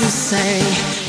to say?